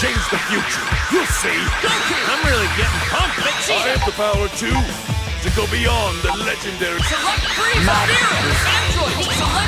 change the future. You'll see. I'm really getting pumped. I have the power too to go beyond the legendary. Select Frieza! Beerus! Android!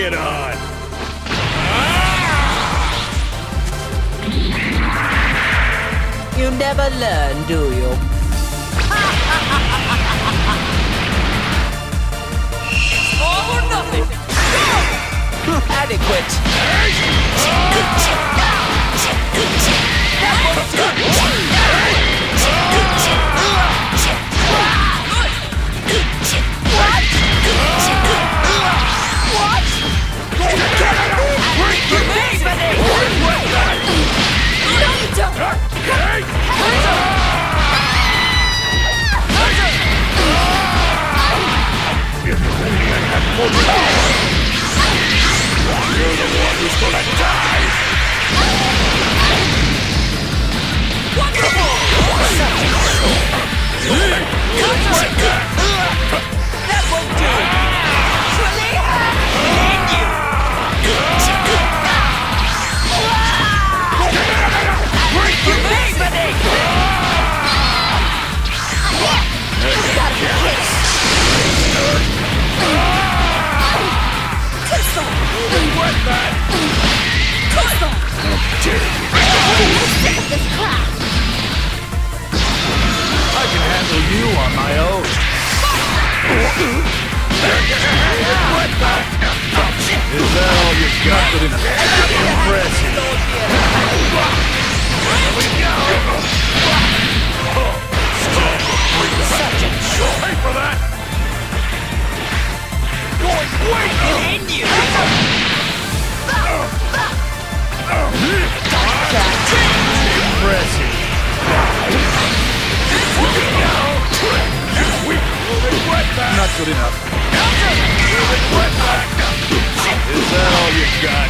Bring it on. You never learn, do you? All or nothing! Adequate. Yeah. On my own. Is that all you've got? Good enough. Not good enough. Is that all you got?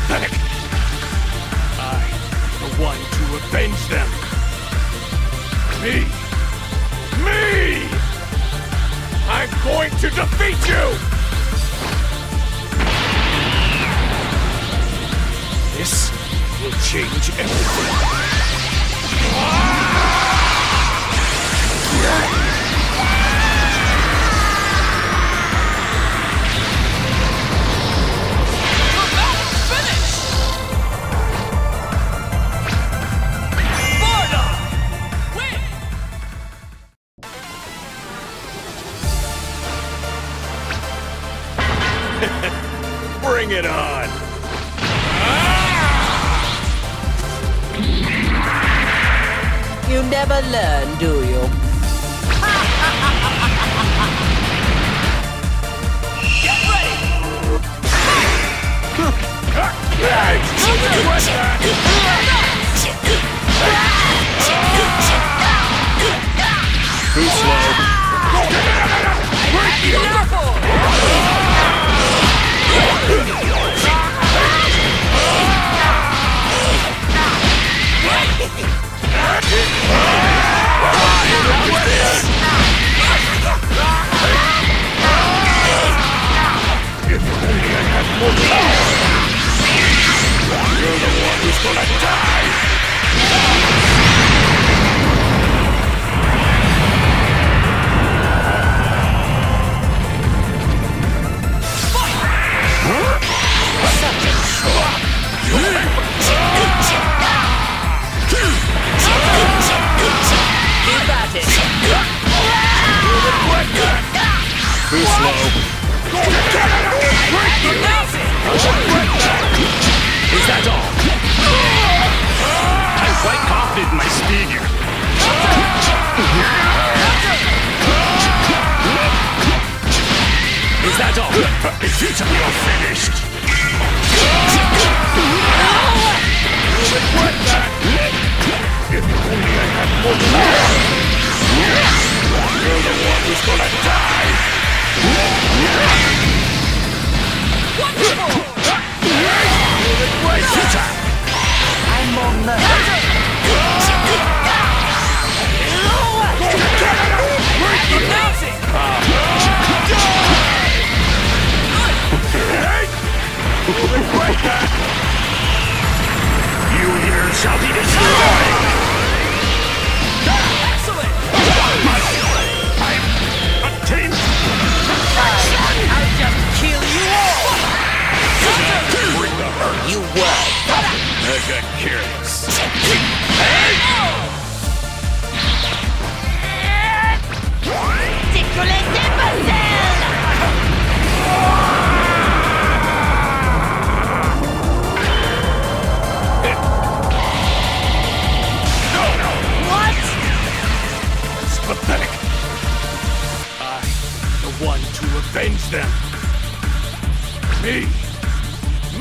Pathetic. I, the one to avenge them. Me. Me! I'm going to defeat you! This will change everything. Never learn, do you? Get ready! Too till I die フュー Regret that! You here shall be destroyed! Excellent! I've attained I'll just kill you all! bring the hurt! You got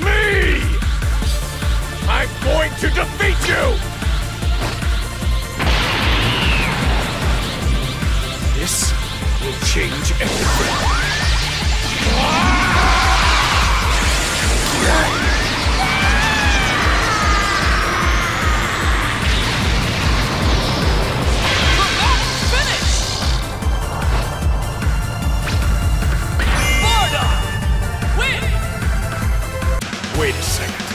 Me! I'm going to defeat you! This will change everything. Wait a second.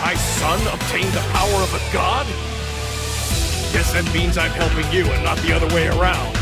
My son obtained the power of a god? Guess that means I'm helping you and not the other way around.